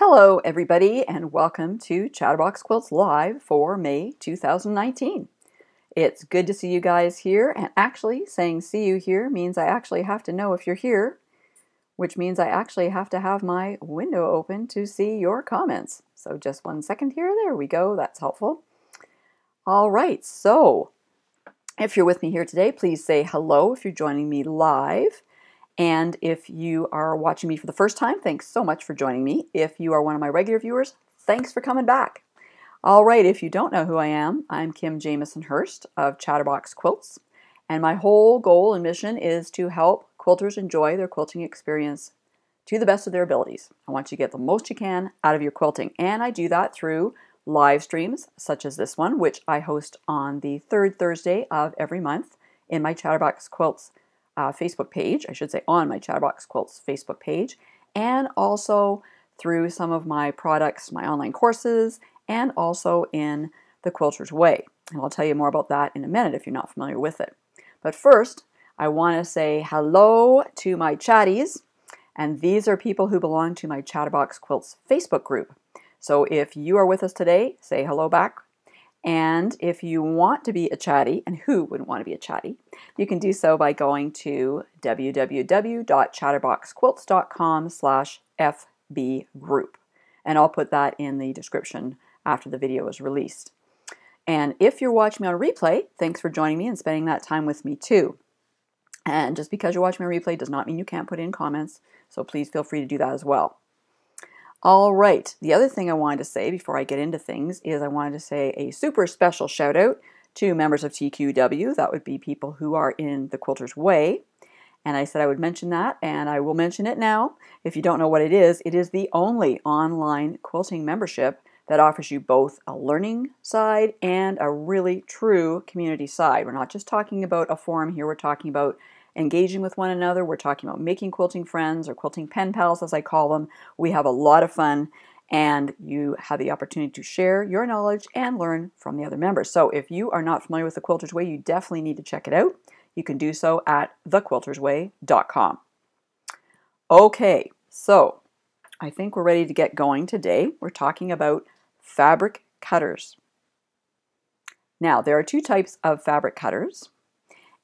Hello, everybody, and welcome to Chatterbox Quilts Live for May 2019. It's good to see you guys here, and actually, saying see you here means I actually have to know if you're here, which means I actually have to have my window open to see your comments. So, just one second here. There we go. That's helpful. All right, so if you're with me here today, please say hello if you're joining me live. And if you are watching me for the first time, thanks so much for joining me. If you are one of my regular viewers, thanks for coming back. All right, if you don't know who I am, I'm Kim Jamieson-Hirst of Chatterbox Quilts, and my whole goal and mission is to help quilters enjoy their quilting experience to the best of their abilities. I want you to get the most you can out of your quilting, and I do that through live streams such as this one, which I host on the third Thursday of every month in my Chatterbox Quilts uh, Facebook page, I should say on my Chatterbox Quilts Facebook page, and also through some of my products, my online courses, and also in the Quilter's Way. And I'll tell you more about that in a minute if you're not familiar with it. But first, I want to say hello to my chatties, and these are people who belong to my Chatterbox Quilts Facebook group. So if you are with us today, say hello back and if you want to be a chatty, and who wouldn't want to be a chatty, you can do so by going to www.chatterboxquilts.com slash fbgroup. And I'll put that in the description after the video is released. And if you're watching me on replay, thanks for joining me and spending that time with me too. And just because you're watching my replay does not mean you can't put in comments, so please feel free to do that as well. All right, the other thing I wanted to say before I get into things is I wanted to say a super special shout out to members of TQW. That would be people who are in the Quilter's Way. And I said I would mention that, and I will mention it now. If you don't know what it is, it is the only online quilting membership that offers you both a learning side and a really true community side. We're not just talking about a forum here, we're talking about engaging with one another. We're talking about making quilting friends or quilting pen pals, as I call them. We have a lot of fun, and you have the opportunity to share your knowledge and learn from the other members. So, if you are not familiar with the Quilter's Way, you definitely need to check it out. You can do so at thequiltersway.com. Okay, so I think we're ready to get going today. We're talking about fabric cutters. Now, there are two types of fabric cutters.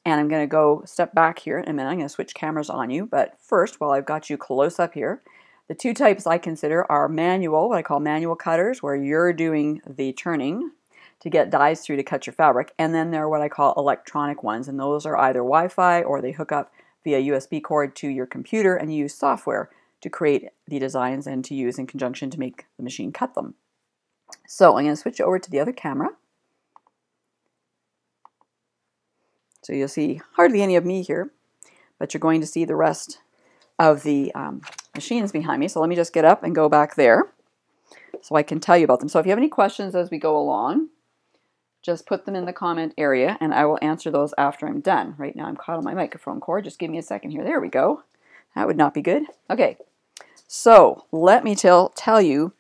And I'm going to go step back here in a minute. I'm going to switch cameras on you. But first, while I've got you close up here, the two types I consider are manual, what I call manual cutters, where you're doing the turning to get dies through to cut your fabric. And then there are what I call electronic ones, and those are either Wi-Fi or they hook up via USB cord to your computer and use software to create the designs and to use in conjunction to make the machine cut them. So I'm going to switch over to the other camera. So you'll see hardly any of me here, but you're going to see the rest of the um, machines behind me. So let me just get up and go back there so I can tell you about them. So if you have any questions as we go along, just put them in the comment area and I will answer those after I'm done. Right now I'm caught on my microphone cord. Just give me a second here. There we go. That would not be good. Okay, so let me tell, tell you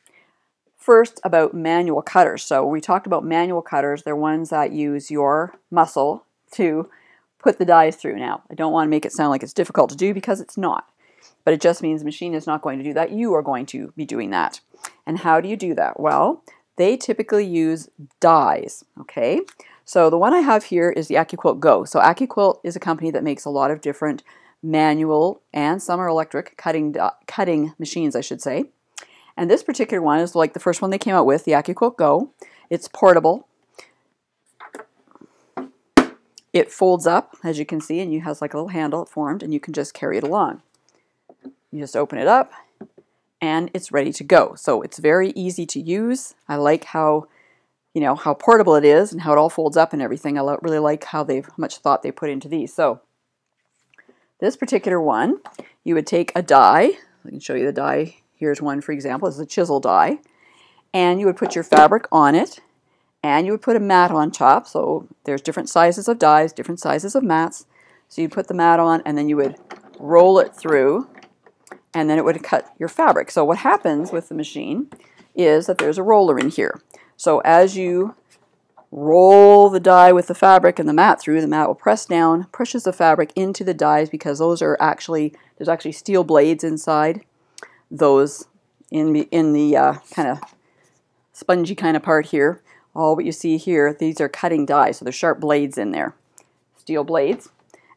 first about manual cutters. So we talked about manual cutters. They're ones that use your muscle to put the dies through now. I don't want to make it sound like it's difficult to do because it's not. But it just means the machine is not going to do that. You are going to be doing that. And how do you do that? Well, they typically use dies, okay? So the one I have here is the AccuQuilt Go. So AccuQuilt is a company that makes a lot of different manual and some are electric cutting cutting machines, I should say. And this particular one is like the first one they came out with, the AccuQuilt Go. It's portable. It folds up, as you can see, and you has like a little handle formed, and you can just carry it along. You just open it up, and it's ready to go. So it's very easy to use. I like how, you know, how portable it is and how it all folds up and everything. I really like how they've how much thought they put into these. So this particular one, you would take a die. I can show you the die. Here's one, for example. This is a chisel die. And you would put your fabric on it and you would put a mat on top. So there's different sizes of dies, different sizes of mats. So you put the mat on and then you would roll it through and then it would cut your fabric. So what happens with the machine is that there's a roller in here. So as you roll the die with the fabric and the mat through, the mat will press down, pushes the fabric into the dies because those are actually, there's actually steel blades inside those in the, in the uh, kind of spongy kind of part here, all what you see here, these are cutting dies, so there's sharp blades in there, steel blades,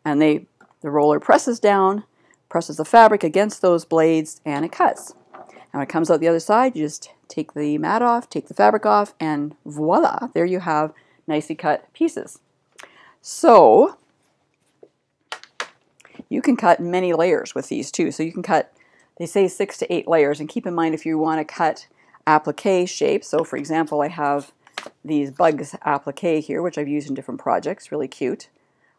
and they the roller presses down, presses the fabric against those blades, and it cuts. And when it comes out the other side, you just take the mat off, take the fabric off, and voila, there you have nicely cut pieces. So you can cut many layers with these too. So you can cut, they say six to eight layers, and keep in mind if you want to cut applique shapes. So for example, I have these bugs applique here, which I've used in different projects, really cute.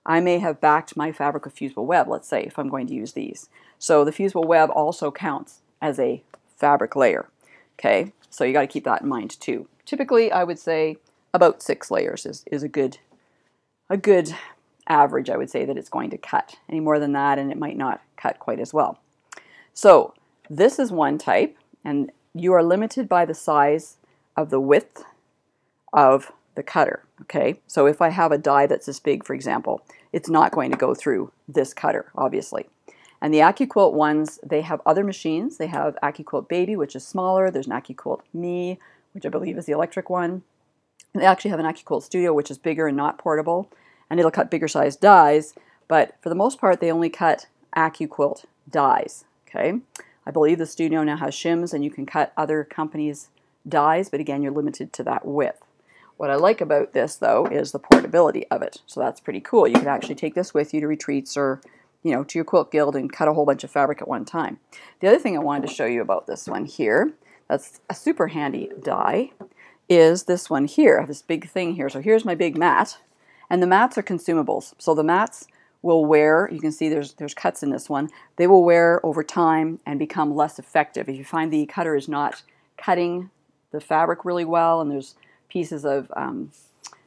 I may have backed my fabric with fusible web, let's say, if I'm going to use these. So the fusible web also counts as a fabric layer. Okay, so you got to keep that in mind too. Typically, I would say about six layers is, is a good a good average, I would say, that it's going to cut. Any more than that, and it might not cut quite as well. So this is one type, and you are limited by the size of the width of the cutter. Okay, so if I have a die that's this big, for example, it's not going to go through this cutter, obviously. And the AccuQuilt ones, they have other machines. They have AccuQuilt Baby, which is smaller. There's an AccuQuilt Me, which I believe is the electric one. And they actually have an AccuQuilt Studio, which is bigger and not portable. And it'll cut bigger size dies. But for the most part, they only cut AccuQuilt dies. Okay. I believe the Studio now has shims and you can cut other companies' dies, but again, you're limited to that width. What I like about this, though, is the portability of it. So that's pretty cool. You can actually take this with you to retreats or you know, to your quilt guild and cut a whole bunch of fabric at one time. The other thing I wanted to show you about this one here, that's a super handy die, is this one here, this big thing here. So here's my big mat, and the mats are consumables. So the mats will wear, you can see there's, there's cuts in this one, they will wear over time and become less effective. If you find the cutter is not cutting the fabric really well and there's pieces of um,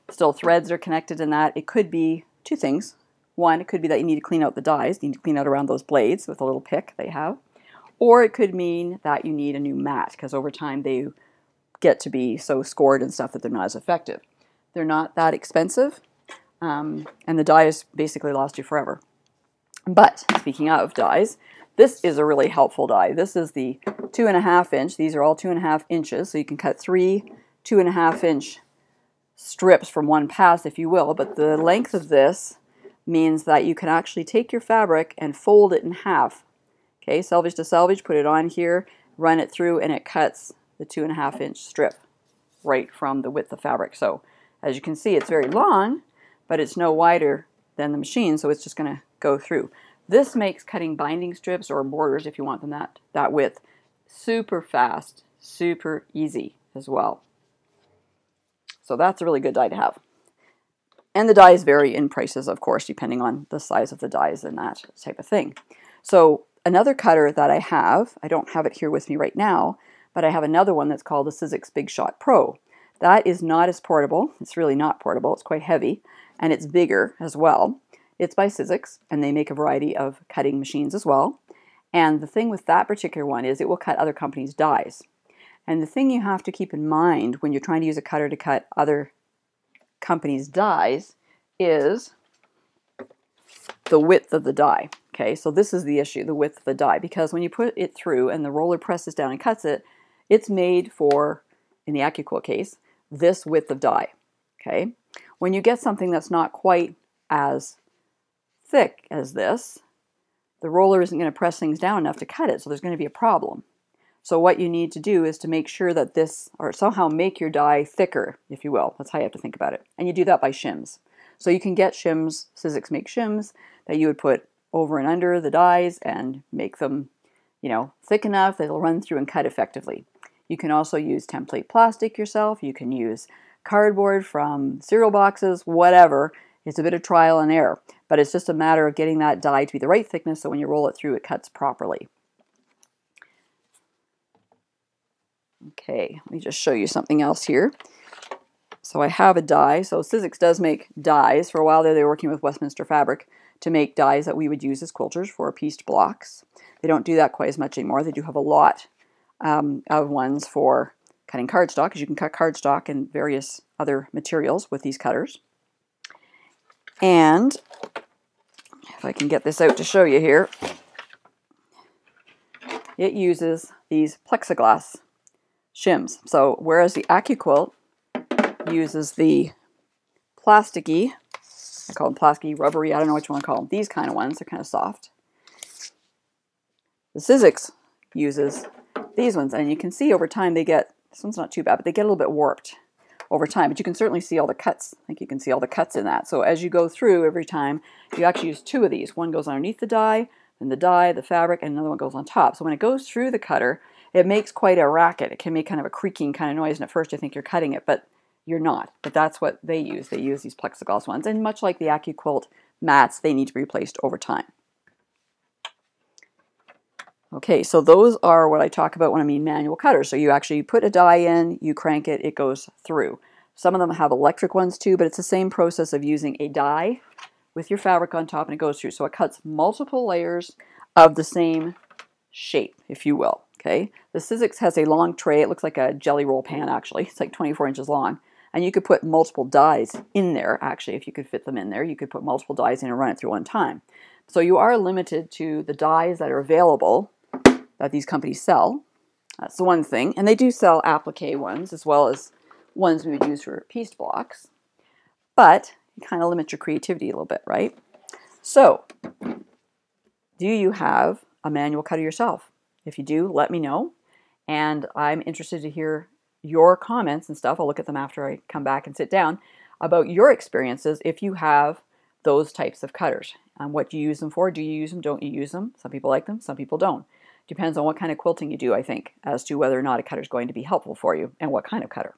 still threads are connected in that, it could be two things. One, it could be that you need to clean out the dies, you need to clean out around those blades with a little pick they have. Or it could mean that you need a new mat because over time they get to be so scored and stuff that they're not as effective. They're not that expensive, um, and the dies basically last you forever. But speaking of dies, this is a really helpful die. This is the two and a half inch. These are all two and a half inches, so you can cut three two and a half inch strips from one pass, if you will. But the length of this means that you can actually take your fabric and fold it in half. Okay, selvage to selvage, put it on here, run it through, and it cuts the two and a half inch strip right from the width of fabric. So as you can see, it's very long, but it's no wider than the machine, so it's just going to go through. This makes cutting binding strips or borders, if you want them that, that width, super fast, super easy as well. So that's a really good die to have. And the dies vary in prices, of course, depending on the size of the dies and that type of thing. So another cutter that I have, I don't have it here with me right now, but I have another one that's called the Sizzix Big Shot Pro. That is not as portable. It's really not portable. It's quite heavy, and it's bigger as well. It's by Sizzix, and they make a variety of cutting machines as well. And the thing with that particular one is it will cut other companies' dies. And the thing you have to keep in mind when you're trying to use a cutter to cut other companies' dies is the width of the die. Okay, so this is the issue, the width of the die, because when you put it through and the roller presses down and cuts it, it's made for, in the AccuQuilt case, this width of die. Okay, when you get something that's not quite as thick as this, the roller isn't going to press things down enough to cut it, so there's going to be a problem. So what you need to do is to make sure that this, or somehow make your die thicker, if you will. That's how you have to think about it. And you do that by shims. So you can get shims, Sizzix make shims, that you would put over and under the dies and make them, you know, thick enough that it'll run through and cut effectively. You can also use template plastic yourself. You can use cardboard from cereal boxes, whatever. It's a bit of trial and error, but it's just a matter of getting that die to be the right thickness so when you roll it through, it cuts properly. Okay, let me just show you something else here. So I have a die. So Sizzix does make dies. For a while there, they were working with Westminster Fabric to make dies that we would use as quilters for pieced blocks. They don't do that quite as much anymore. They do have a lot um, of ones for cutting cardstock, because you can cut cardstock and various other materials with these cutters. And if I can get this out to show you here, it uses these plexiglass shims. So whereas the AccuQuilt uses the plasticky, I call them plasticky, rubbery, I don't know what you want to call them, these kind of ones, they're kind of soft. The Sizzix uses these ones, and you can see over time they get, this one's not too bad, but they get a little bit warped over time, but you can certainly see all the cuts. I think you can see all the cuts in that. So as you go through every time, you actually use two of these. One goes underneath the die, then the die, the fabric, and another one goes on top. So when it goes through the cutter, it makes quite a racket. It can make kind of a creaking kind of noise, and at first you think you're cutting it, but you're not. But that's what they use. They use these plexiglass ones. And much like the AccuQuilt mats, they need to be replaced over time. Okay, so those are what I talk about when I mean manual cutters. So you actually put a die in, you crank it, it goes through. Some of them have electric ones too, but it's the same process of using a die with your fabric on top and it goes through. So it cuts multiple layers of the same shape, if you will. Okay, the Sizzix has a long tray. It looks like a jelly roll pan actually. It's like 24 inches long. And you could put multiple dies in there actually, if you could fit them in there. You could put multiple dies in and run it through one time. So you are limited to the dies that are available that these companies sell. That's the one thing. And they do sell applique ones as well as ones we would use for pieced blocks. But you kind of limit your creativity a little bit, right? So, do you have a manual cutter yourself? If you do, let me know. And I'm interested to hear your comments and stuff. I'll look at them after I come back and sit down about your experiences if you have those types of cutters and what you use them for. Do you use them? Don't you use them? Some people like them, some people don't. Depends on what kind of quilting you do, I think, as to whether or not a cutter is going to be helpful for you and what kind of cutter.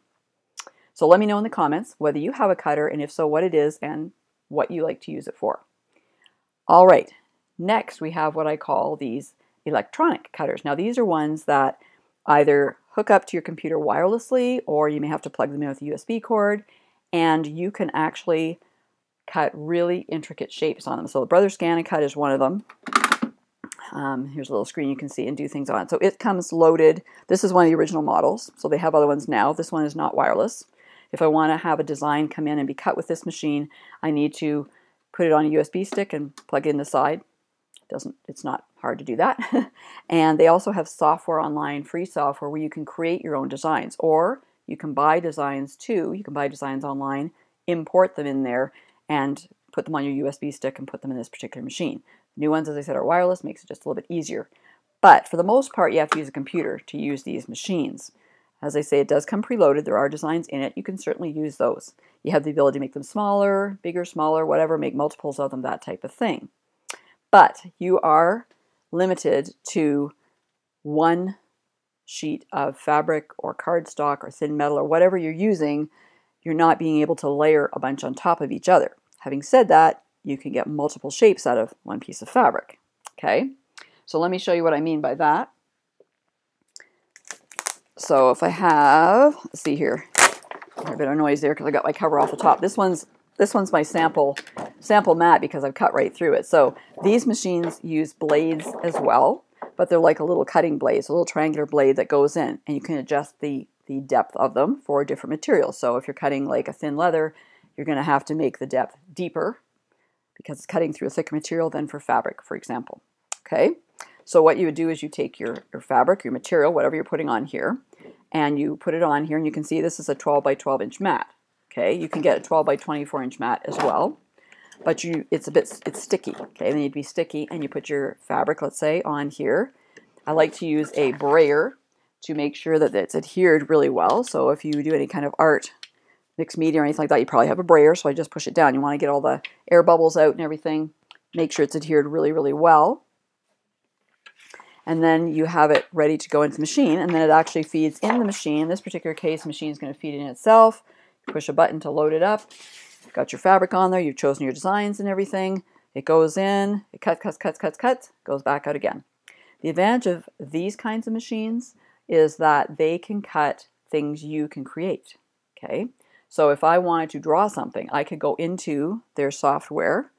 So let me know in the comments whether you have a cutter and if so, what it is and what you like to use it for. All right, next we have what I call these electronic cutters. Now these are ones that either hook up to your computer wirelessly or you may have to plug them in with a USB cord and you can actually cut really intricate shapes on them. So the Brother ScanNCut is one of them. Um, here's a little screen you can see and do things on. So it comes loaded. This is one of the original models. So they have other ones now. This one is not wireless. If I want to have a design come in and be cut with this machine, I need to put it on a USB stick and plug it in the side. Doesn't, it's not hard to do that. and they also have software online, free software, where you can create your own designs. Or you can buy designs too. You can buy designs online, import them in there, and put them on your USB stick and put them in this particular machine. New ones, as I said, are wireless, makes it just a little bit easier. But for the most part, you have to use a computer to use these machines. As I say, it does come preloaded. There are designs in it. You can certainly use those. You have the ability to make them smaller, bigger, smaller, whatever, make multiples of them, that type of thing. But you are limited to one sheet of fabric or cardstock or thin metal or whatever you're using. You're not being able to layer a bunch on top of each other. Having said that, you can get multiple shapes out of one piece of fabric. Okay, so let me show you what I mean by that. So if I have, let's see here, a bit of noise there because I got my cover off the top. This one's this one's my sample sample mat because I've cut right through it. So these machines use blades as well, but they're like a little cutting blade, a little triangular blade that goes in, and you can adjust the the depth of them for different materials. So if you're cutting like a thin leather, you're going to have to make the depth deeper because it's cutting through a thicker material than for fabric, for example. Okay. So what you would do is you take your, your fabric, your material, whatever you're putting on here, and you put it on here, and you can see this is a 12 by 12 inch mat. Okay, you can get a 12 by 24 inch mat as well, but you it's a bit it's sticky. Okay, they need to be sticky, and you put your fabric, let's say, on here. I like to use a brayer to make sure that it's adhered really well. So if you do any kind of art, mixed media or anything like that, you probably have a brayer. So I just push it down. You want to get all the air bubbles out and everything. Make sure it's adhered really, really well and then you have it ready to go into the machine and then it actually feeds in the machine. In this particular case, the machine is going to feed in itself. push a button to load it up. Got your fabric on there, you've chosen your designs and everything. It goes in, it cuts, cuts, cuts, cuts, cuts, goes back out again. The advantage of these kinds of machines is that they can cut things you can create. Okay, so if I wanted to draw something, I could go into their software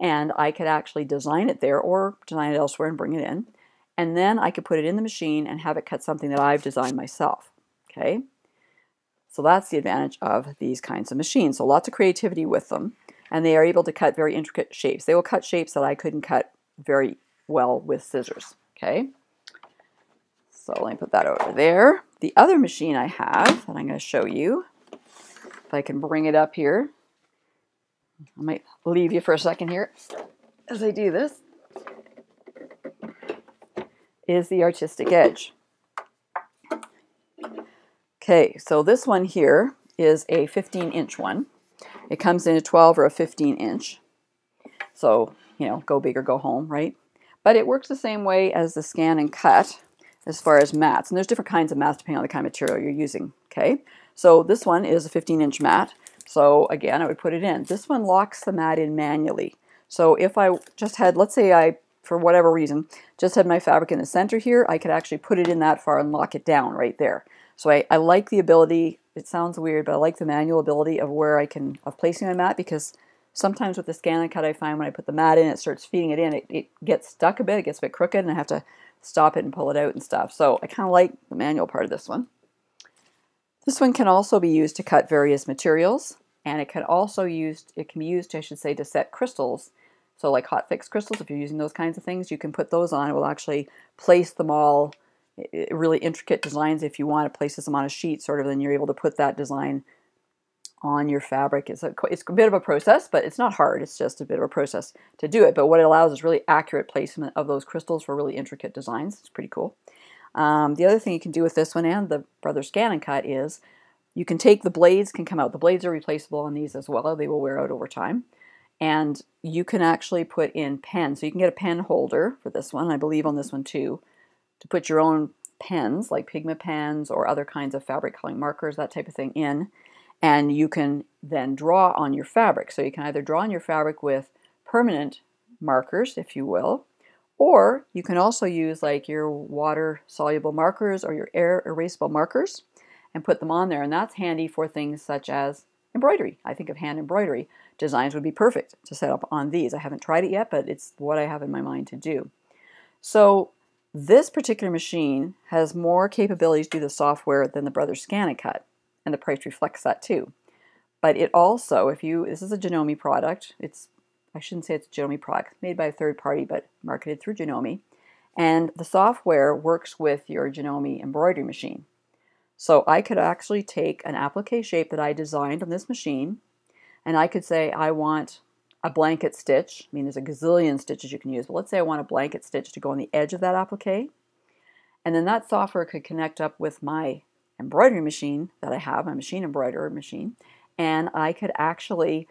and I could actually design it there or design it elsewhere and bring it in and then I could put it in the machine and have it cut something that I've designed myself. Okay, so that's the advantage of these kinds of machines. So lots of creativity with them, and they are able to cut very intricate shapes. They will cut shapes that I couldn't cut very well with scissors. Okay, So let me put that over there. The other machine I have that I'm going to show you, if I can bring it up here, I might leave you for a second here as I do this, is the Artistic Edge. Okay, so this one here is a 15 inch one. It comes in a 12 or a 15 inch. So, you know, go big or go home, right? But it works the same way as the scan and cut as far as mats. And there's different kinds of mats depending on the kind of material you're using, okay? So this one is a 15 inch mat. So again, I would put it in. This one locks the mat in manually. So if I just had, let's say I, for whatever reason, just had my fabric in the center here, I could actually put it in that far and lock it down right there. So I, I like the ability, it sounds weird, but I like the manual ability of where I can, of placing my mat because sometimes with the scan and cut I find when I put the mat in, it starts feeding it in, it, it gets stuck a bit, it gets a bit crooked and I have to stop it and pull it out and stuff. So I kind of like the manual part of this one. This one can also be used to cut various materials and it can also used it can be used I should say to set crystals so like hot fix crystals if you're using those kinds of things you can put those on it will actually place them all really intricate designs if you want to place them on a sheet sort of then you're able to put that design on your fabric. It's a, it's a bit of a process but it's not hard. It's just a bit of a process to do it. But what it allows is really accurate placement of those crystals for really intricate designs. It's pretty cool. Um, the other thing you can do with this one and the brother scan and cut is you can take the blades can come out. The blades are replaceable on these as well. They will wear out over time. And you can actually put in pens so you can get a pen holder for this one i believe on this one too to put your own pens like pigment pens or other kinds of fabric coloring markers that type of thing in and you can then draw on your fabric. So you can either draw on your fabric with permanent markers, if you will, or you can also use like your water soluble markers or your air erasable markers and put them on there. And that's handy for things such as embroidery. I think of hand embroidery. Designs would be perfect to set up on these. I haven't tried it yet, but it's what I have in my mind to do. So this particular machine has more capabilities due to the software than the Brother Scan and Cut and the price reflects that too. But it also, if you, this is a Janome product, it's, I shouldn't say it's a Janome product, made by a third party, but marketed through Janome. And the software works with your Janome embroidery machine. So I could actually take an applique shape that I designed on this machine, and I could say I want a blanket stitch. I mean, there's a gazillion stitches you can use, but let's say I want a blanket stitch to go on the edge of that applique. And then that software could connect up with my embroidery machine that I have, my machine embroiderer machine, and I could actually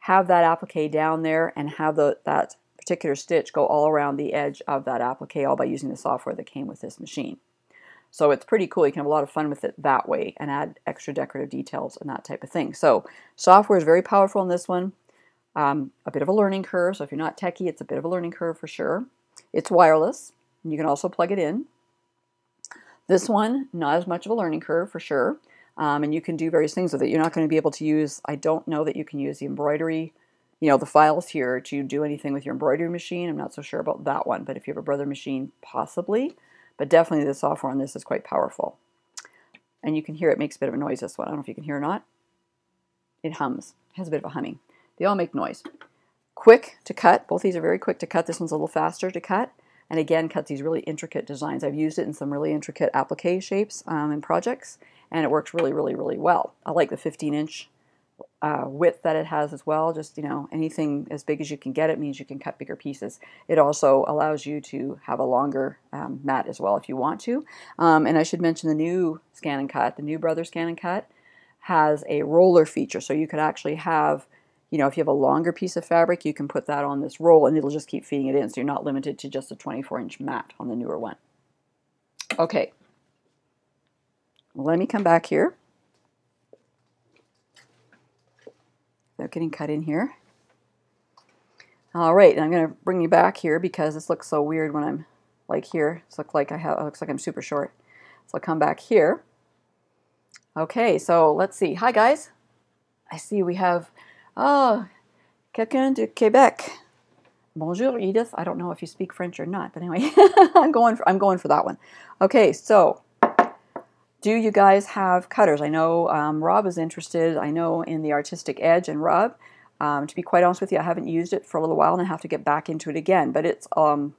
have that applique down there and have the, that particular stitch go all around the edge of that applique all by using the software that came with this machine. So it's pretty cool. You can have a lot of fun with it that way and add extra decorative details and that type of thing. So software is very powerful in this one. Um, a bit of a learning curve. So if you're not techie, it's a bit of a learning curve for sure. It's wireless. And you can also plug it in. This one, not as much of a learning curve for sure. Um, and you can do various things with it. You're not going to be able to use, I don't know that you can use the embroidery, you know, the files here to do anything with your embroidery machine. I'm not so sure about that one, but if you have a brother machine, possibly. But definitely the software on this is quite powerful. And you can hear it makes a bit of a noise, this one. I don't know if you can hear or not. It hums, it has a bit of a humming. They all make noise. Quick to cut. Both these are very quick to cut. This one's a little faster to cut and again cuts these really intricate designs. I've used it in some really intricate applique shapes um, in projects and it works really, really, really well. I like the 15 inch uh, width that it has as well. Just, you know, anything as big as you can get it means you can cut bigger pieces. It also allows you to have a longer um, mat as well if you want to. Um, and I should mention the new Scan and Cut, the new Brother Scan and Cut has a roller feature. So you could actually have you know, if you have a longer piece of fabric, you can put that on this roll and it'll just keep feeding it in. So you're not limited to just a 24 inch mat on the newer one. Okay. Let me come back here. They're getting cut in here. All right, I'm going to bring you back here because this looks so weird when I'm like here. It looks like I have. It looks like I'm super short. So I'll come back here. Okay, so let's see. Hi guys. I see we have Oh, quelqu'un de Quebec. Bonjour, Edith. I don't know if you speak French or not, but anyway, I'm going. For, I'm going for that one. Okay, so do you guys have cutters? I know um, Rob is interested. I know in the Artistic Edge, and Rob, um, to be quite honest with you, I haven't used it for a little while, and I have to get back into it again. But it's um,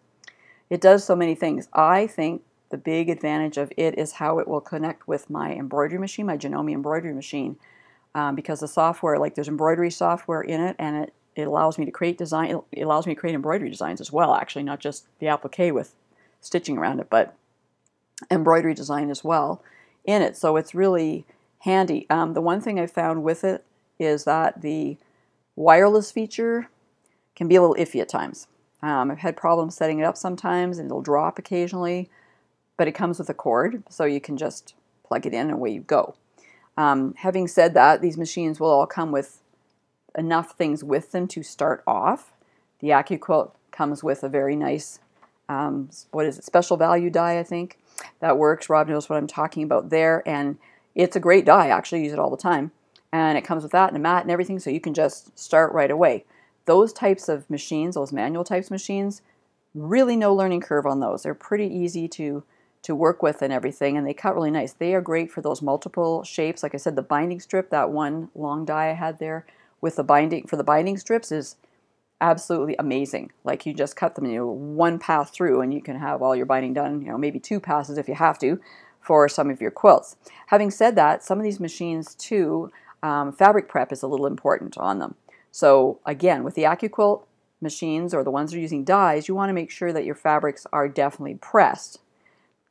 it does so many things. I think the big advantage of it is how it will connect with my embroidery machine, my Janome embroidery machine, um, because the software, like there's embroidery software in it, and it, it allows me to create design. It allows me to create embroidery designs as well, actually, not just the applique with stitching around it, but embroidery design as well in it. So it's really handy. Um, the one thing I found with it is that the wireless feature can be a little iffy at times. Um, I've had problems setting it up sometimes, and it'll drop occasionally, but it comes with a cord, so you can just plug it in and away you go. Um, having said that, these machines will all come with enough things with them to start off. The AccuQuilt comes with a very nice, um, what is it, special value die, I think. That works. Rob knows what I'm talking about there, and it's a great die. I actually use it all the time. And it comes with that and a mat and everything, so you can just start right away. Those types of machines, those manual types machines, really no learning curve on those. They're pretty easy to to work with and everything, and they cut really nice. They are great for those multiple shapes. Like I said, the binding strip, that one long die I had there with the binding for the binding strips is absolutely amazing. Like you just cut them, you know, one pass through, and you can have all your binding done. You know, maybe two passes if you have to for some of your quilts. Having said that, some of these machines too, um, fabric prep is a little important on them. So again, with the AccuQuilt machines or the ones that are using dies, you want to make sure that your fabrics are definitely pressed.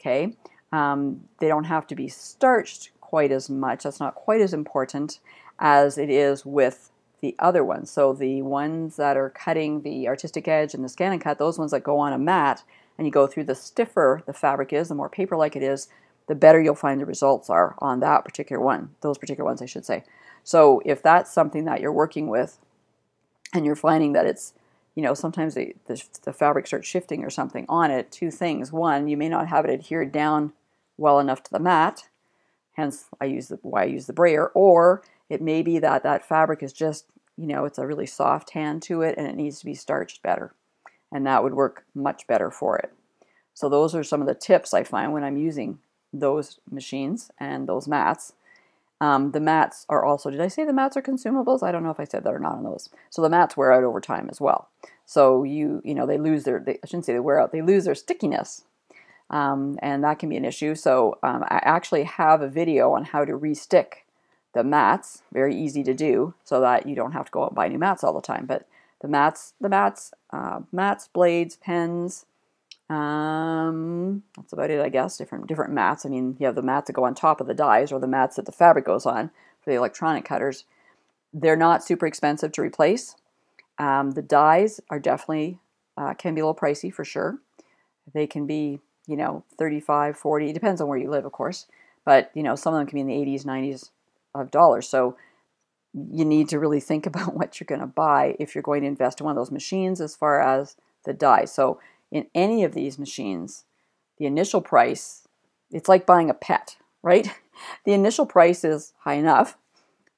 Okay, um, they don't have to be starched quite as much. That's not quite as important as it is with the other ones. So the ones that are cutting the artistic edge and the scan and cut, those ones that go on a mat, and you go through the stiffer the fabric is, the more paper-like it is, the better you'll find the results are on that particular one, those particular ones I should say. So if that's something that you're working with and you're finding that it's, you know, sometimes the, the, the fabric starts shifting or something on it, two things. One, you may not have it adhered down well enough to the mat, hence I use the, why I use the brayer, or it may be that that fabric is just, you know, it's a really soft hand to it and it needs to be starched better. And that would work much better for it. So those are some of the tips I find when I'm using those machines and those mats. Um, the mats are also, did I say the mats are consumables? I don't know if I said that or not on those. So the mats wear out over time as well. So you, you know, they lose their, they, I shouldn't say they wear out, they lose their stickiness. Um, and that can be an issue. So um, I actually have a video on how to restick the mats, very easy to do, so that you don't have to go out and buy new mats all the time. But the mats, the mats, uh, mats, blades, pens, um, that's about it, I guess. Different different mats. I mean, you have the mats that go on top of the dies, or the mats that the fabric goes on for the electronic cutters. They're not super expensive to replace. Um, the dies are definitely uh, can be a little pricey for sure. They can be, you know, 35, 40. It depends on where you live, of course. But you know, some of them can be in the 80s, 90s, of dollars. So you need to really think about what you're going to buy if you're going to invest in one of those machines as far as the die. So in any of these machines, the initial price, it's like buying a pet, right? The initial price is high enough,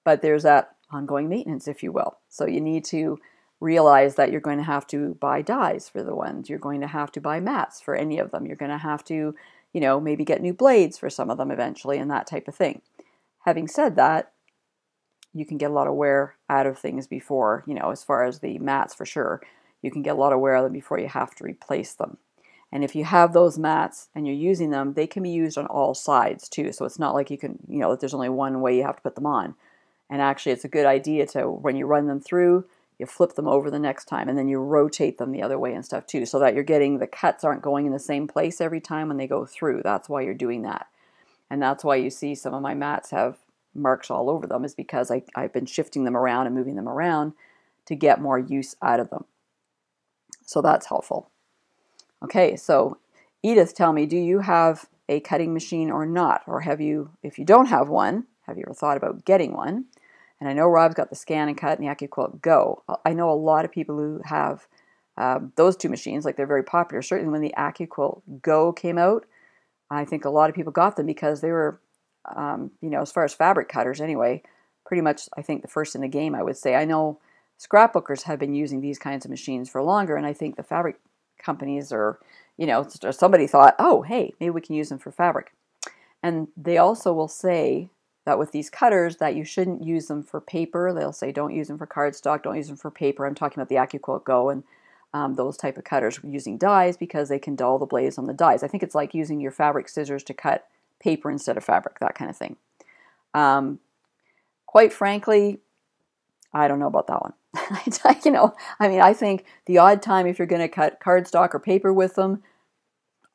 but there's that ongoing maintenance, if you will. So you need to realize that you're going to have to buy dies for the ones. You're going to have to buy mats for any of them. You're going to have to, you know, maybe get new blades for some of them eventually and that type of thing. Having said that, you can get a lot of wear out of things before, you know, as far as the mats for sure, you can get a lot of wear out of them before you have to replace them. And if you have those mats and you're using them, they can be used on all sides too. So it's not like you can, you know, that there's only one way you have to put them on. And actually, it's a good idea to, when you run them through, you flip them over the next time and then you rotate them the other way and stuff too, so that you're getting the cuts aren't going in the same place every time when they go through. That's why you're doing that. And that's why you see some of my mats have marks all over them is because I, I've been shifting them around and moving them around to get more use out of them. So that's helpful. Okay, so Edith, tell me, do you have a cutting machine or not? Or have you, if you don't have one, have you ever thought about getting one? And I know Rob's got the scan and cut and the AccuQuilt Go. I know a lot of people who have uh, those two machines, like they're very popular. Certainly when the AccuQuilt Go came out, I think a lot of people got them because they were, um, you know, as far as fabric cutters anyway, pretty much I think the first in the game, I would say. I know scrapbookers have been using these kinds of machines for longer, and I think the fabric companies or, you know, somebody thought, oh, hey, maybe we can use them for fabric. And they also will say that with these cutters that you shouldn't use them for paper. They'll say don't use them for cardstock, don't use them for paper. I'm talking about the AccuQuilt Go and um, those type of cutters using dies because they can dull the blades on the dies. I think it's like using your fabric scissors to cut paper instead of fabric, that kind of thing. Um, quite frankly, I don't know about that one. you know, I mean, I think the odd time if you're going to cut cardstock or paper with them,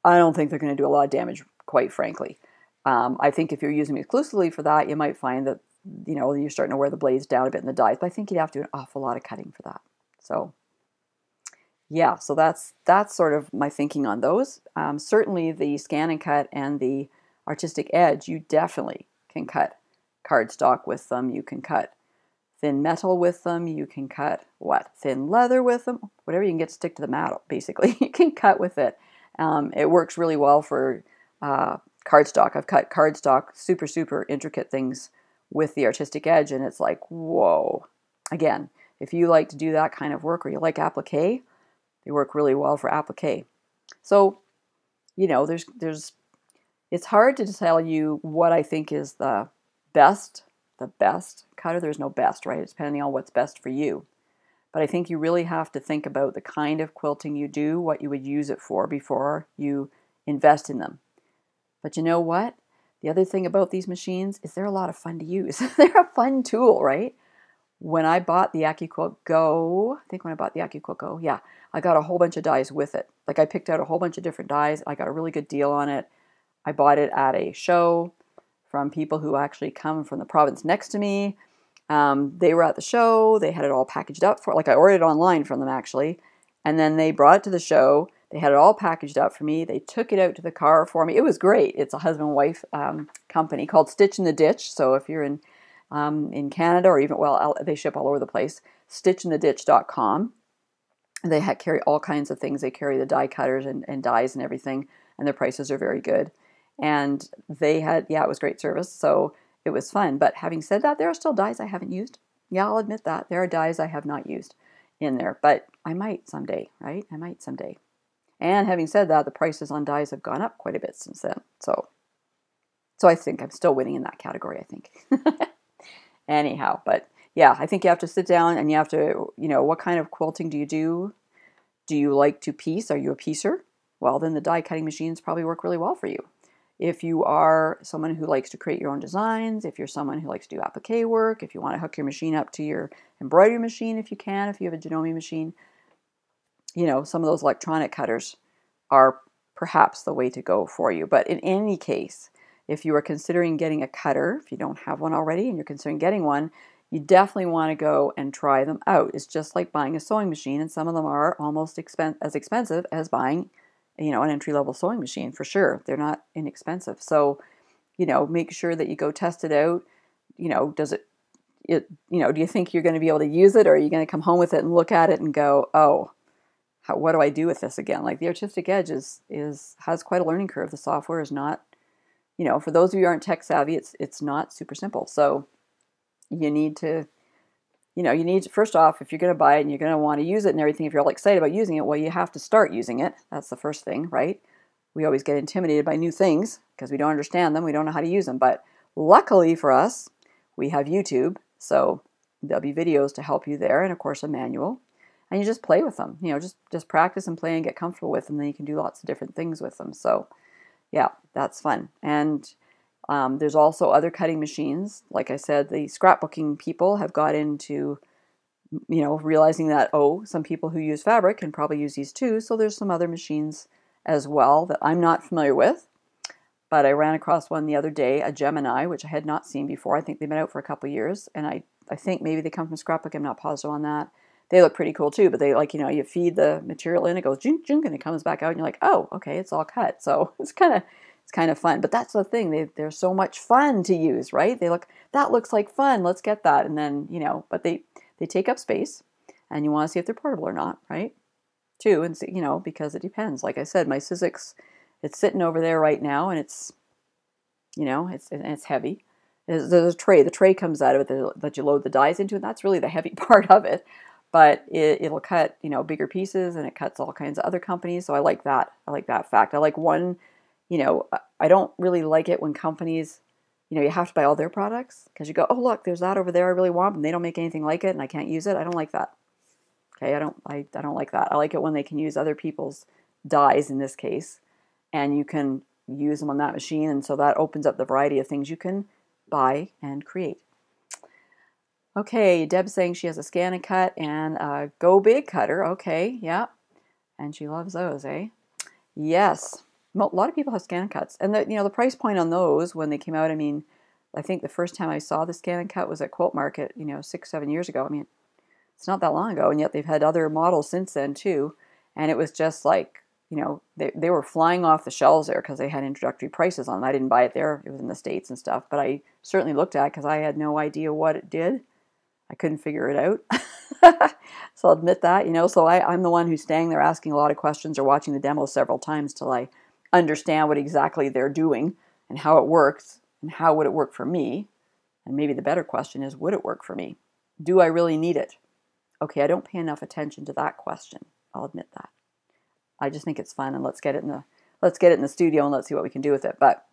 I don't think they're going to do a lot of damage, quite frankly. Um, I think if you're using them exclusively for that, you might find that, you know, you're starting to wear the blades down a bit in the dies, but I think you'd have to do an awful lot of cutting for that. So, yeah, so that's that's sort of my thinking on those. Um, certainly, the scan and cut and the Artistic Edge, you definitely can cut cardstock with them. You can cut thin metal with them. You can cut what thin leather with them. Whatever you can get to stick to the metal, basically, you can cut with it. Um, it works really well for uh, cardstock. I've cut cardstock, super super intricate things with the Artistic Edge, and it's like whoa. Again, if you like to do that kind of work or you like applique, they work really well for applique. So, you know, there's there's it's hard to tell you what I think is the best, the best cutter. There's no best, right? It's depending on what's best for you. But I think you really have to think about the kind of quilting you do, what you would use it for before you invest in them. But you know what? The other thing about these machines is they're a lot of fun to use. they're a fun tool, right? When I bought the AccuQuilt Go, I think when I bought the AccuQuilt Go, yeah, I got a whole bunch of dies with it. Like I picked out a whole bunch of different dies. I got a really good deal on it. I bought it at a show from people who actually come from the province next to me. Um, they were at the show. They had it all packaged up for like I ordered it online from them actually, and then they brought it to the show. They had it all packaged up for me. They took it out to the car for me. It was great. It's a husband wife um, company called Stitch in the Ditch. So if you're in um, in Canada or even well, they ship all over the place. Stitchintheditch.com. They carry all kinds of things. They carry the die cutters and, and dies and everything, and their prices are very good. And they had, yeah, it was great service. So it was fun. But having said that, there are still dies I haven't used. Yeah, I'll admit that. There are dies I have not used in there, but I might someday, right? I might someday. And having said that, the prices on dies have gone up quite a bit since then. So so I think I'm still winning in that category, I think. Anyhow, but yeah, I think you have to sit down and you have to, you know, what kind of quilting do you do? Do you like to piece? Are you a piecer? Well, then the die cutting machines probably work really well for you. If you are someone who likes to create your own designs, if you're someone who likes to do applique work, if you want to hook your machine up to your embroidery machine, if you can, if you have a Janome machine, you know, some of those electronic cutters are perhaps the way to go for you. But in any case, if you are considering getting a cutter, if you don't have one already and you're considering getting one, you definitely want to go and try them out. It's just like buying a sewing machine, and some of them are almost expen- as expensive as buying you know, an entry level sewing machine for sure. They're not inexpensive. So, you know, make sure that you go test it out. You know, does it, it you know, do you think you're going to be able to use it or are you going to come home with it and look at it and go, oh, how, what do I do with this again? Like the Artistic Edge is, is, has quite a learning curve. The software is not, you know, for those of you who aren't tech savvy, it's, it's not super simple. So you need to, you know, you need to, first off, if you're going to buy it and you're going to want to use it and everything, if you're all excited about using it, well, you have to start using it. That's the first thing, right? We always get intimidated by new things because we don't understand them, we don't know how to use them. But luckily for us, we have YouTube, so there'll be videos to help you there, and of course a manual. And you just play with them. You know, just just practice and play and get comfortable with them. Then you can do lots of different things with them. So, yeah, that's fun. And um, there's also other cutting machines. Like I said, the scrapbooking people have got into, you know, realizing that, oh, some people who use fabric can probably use these too. So there's some other machines as well that I'm not familiar with. But I ran across one the other day, a Gemini, which I had not seen before. I think they've been out for a couple years. And I, I think maybe they come from Scrapbook. I'm not positive on that. They look pretty cool too, but they like, you know, you feed the material in, it goes junk, junk, and it comes back out, and you're like, oh, okay, it's all cut. So it's kind of it's kind of fun. But that's the thing; they they're so much fun to use, right? They look that looks like fun. Let's get that, and then you know, but they they take up space, and you want to see if they're portable or not, right? Too, and see, you know, because it depends. Like I said, my Sizzix, it's sitting over there right now, and it's you know, it's it's heavy. There's, a tray. The tray comes out of it that you load the dies into, and that's really the heavy part of it but it, it'll cut you know bigger pieces and it cuts all kinds of other companies so i like that i like that fact i like one you know, I don't really like it when companies, you know, you have to buy all their products because you go, oh, look, there's that over there I really want, and they don't make anything like it and I can't use it. I don't like that. Okay, I don't I, I don't like that. I like it when they can use other people's dies in this case, and you can use them on that machine, and so that opens up the variety of things you can buy and create. Okay, Deb's saying she has a ScanNCut and a Go Big cutter. Okay, yeah, and she loves those, eh? Yes, a lot of people have scan cuts, and the you know the price point on those when they came out. I mean, I think the first time I saw the scan cut was at Quilt Market, you know, six seven years ago. I mean, it's not that long ago, and yet they've had other models since then too. And it was just like, you know, they, they were flying off the shelves there because they had introductory prices on them. I didn't buy it there, it was in the States and stuff, but I certainly looked at it because I had no idea what it did. I couldn't figure it out. so I'll admit that, you know. So I, I'm the one who's staying there asking a lot of questions or watching the demo several times till I understand what exactly they're doing and how it works and how would it work for me. And maybe the better question is, would it work for me? Do I really need it? Okay, I don't pay enough attention to that question. I'll admit that. I just think it's fun, and let's get it in the let's get it in the studio and let's see what we can do with it. But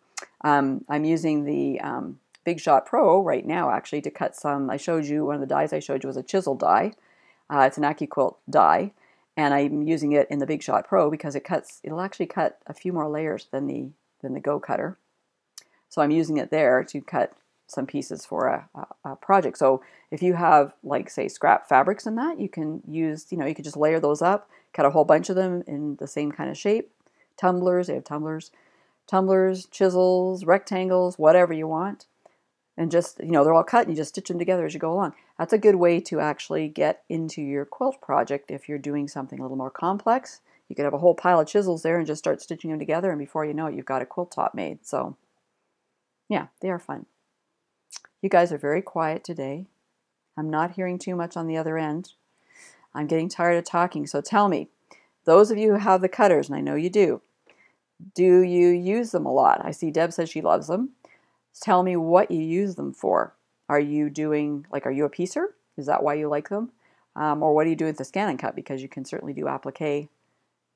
um, I'm using the um, Big Shot Pro right now actually to cut some. I showed you one of the dies I showed you was a chisel die. Uh, it's an AccuQuilt die, and I'm using it in the Big Shot Pro because it cuts. It'll actually cut a few more layers than the than the Go cutter. So I'm using it there to cut some pieces for a, a, a, project. So if you have like say scrap fabrics in that, you can use, you know, you could just layer those up, cut a whole bunch of them in the same kind of shape. Tumblers, they have tumblers, tumblers, chisels, rectangles, whatever you want. And just, you know, they're all cut and you just stitch them together as you go along. That's a good way to actually get into your quilt project if you're doing something a little more complex. You could have a whole pile of chisels there and just start stitching them together and before you know it, you've got a quilt top made. So yeah, they are fun. You guys are very quiet today. I'm not hearing too much on the other end. I'm getting tired of talking, so tell me, those of you who have the cutters, and I know you do, do you use them a lot? I see Deb says she loves them. Tell me what you use them for. Are you doing, like, are you a piecer? Is that why you like them? Um, or what do you do with the ScanNCut? Because you can certainly do applique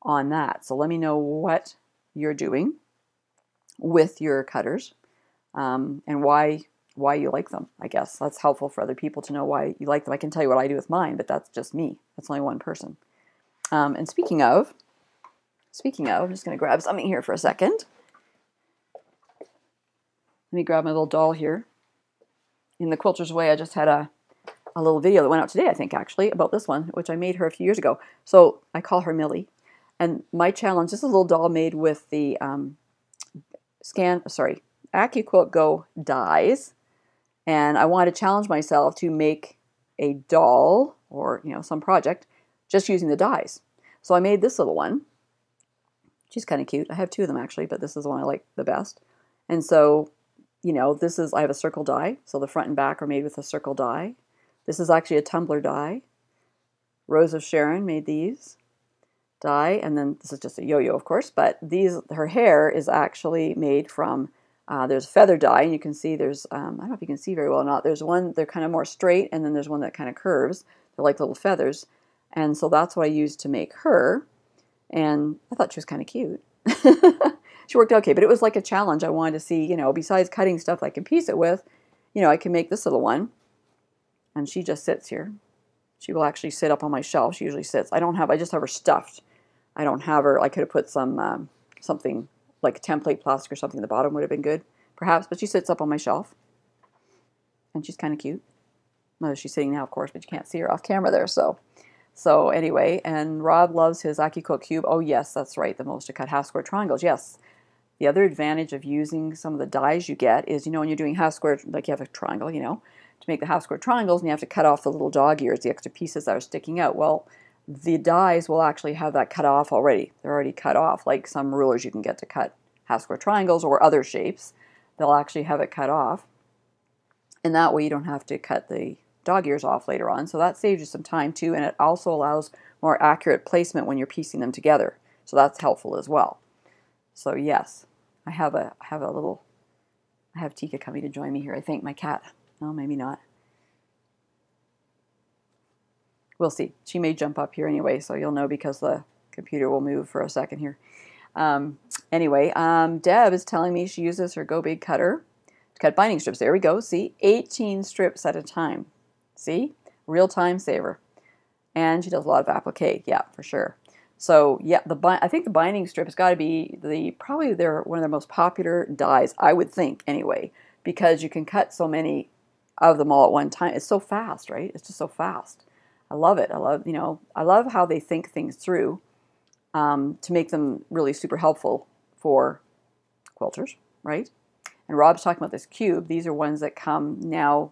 on that. So let me know what you're doing with your cutters um, and why why you like them, I guess. That's helpful for other people to know why you like them. I can tell you what I do with mine, but that's just me. That's only one person. Um, and speaking of, speaking of, I'm just going to grab something here for a second. Let me grab my little doll here. In the Quilter's Way, I just had a, a little video that went out today, I think, actually, about this one, which I made her a few years ago. So I call her Millie. And my challenge, this is a little doll made with the um, scan, sorry, AccuQuilt Go dies and I wanted to challenge myself to make a doll or you know some project just using the dies. So I made this little one. She's kind of cute. I have two of them actually, but this is the one I like the best. And so, you know, this is I have a circle die, so the front and back are made with a circle die. This is actually a tumbler die. Rose of Sharon made these die, and then this is just a yo-yo, of course. But these, her hair is actually made from uh, there's a feather die, and you can see there's, um, I don't know if you can see very well or not, there's one, they're kind of more straight, and then there's one that kind of curves. They're like little feathers. And so that's what I used to make her. And I thought she was kind of cute. she worked okay, but it was like a challenge. I wanted to see, you know, besides cutting stuff I can piece it with, you know, I can make this little one. And she just sits here. She will actually sit up on my shelf. She usually sits. I don't have, I just have her stuffed. I don't have her, I could have put some, um, something like template plastic or something at the bottom would have been good, perhaps. But she sits up on my shelf, and she's kind of cute. Well, she's sitting now, of course, but you can't see her off camera there. So, so anyway, and Rob loves his AccuQuilt cube. Oh yes, that's right, the most to cut half square triangles. Yes. The other advantage of using some of the dies you get is, you know, when you're doing half square, like you have a triangle, you know, to make the half square triangles, and you have to cut off the little dog ears, the extra pieces that are sticking out. Well, the dies will actually have that cut off already. They're already cut off, like some rulers you can get to cut half square triangles or other shapes. They'll actually have it cut off. And that way you don't have to cut the dog ears off later on. So that saves you some time too, and it also allows more accurate placement when you're piecing them together. So that's helpful as well. So yes, I have a I have a little I have Tika coming to join me here. I think my cat. No, maybe not. we'll see. She may jump up here anyway, so you'll know because the computer will move for a second here. Um, anyway, um, Deb is telling me she uses her Go Big cutter to cut binding strips. There we go. See, 18 strips at a time. See, real time saver. and she does a lot of applique. Yeah, for sure. So yeah, the I think the binding strip has got to be the probably they're one of their most popular dies. I would think anyway, because you can cut so many of them all at one time. It's so fast, right? It's just so fast. I love it. I love you know I love how they think things through um, to make them really super helpful for quilters, right? And Rob's talking about this cube. These are ones that come now.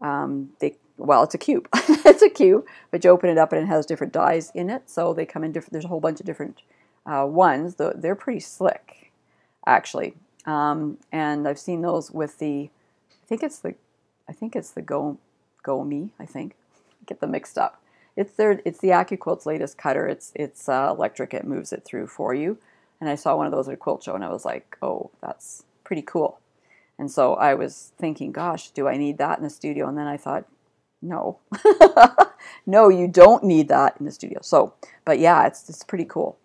Um, they well, it's a cube. it's a cube, but you open it up and it has different dies in it. So they come in different. There's a whole bunch of different uh, ones. They're pretty slick, actually. Um, and I've seen those with the. I think it's the. I think it's the Go Go Me. I think get them mixed up. It's their. It's the AccuQuilt's latest cutter. It's it's uh, electric. It moves it through for you. And I saw one of those at a quilt show, and I was like, oh, that's pretty cool. And so I was thinking, gosh, do I need that in the studio? And then I thought, no, no, you don't need that in the studio. So, but yeah, it's it's pretty cool.